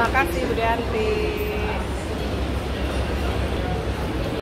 Terima kasih Bu Deanti.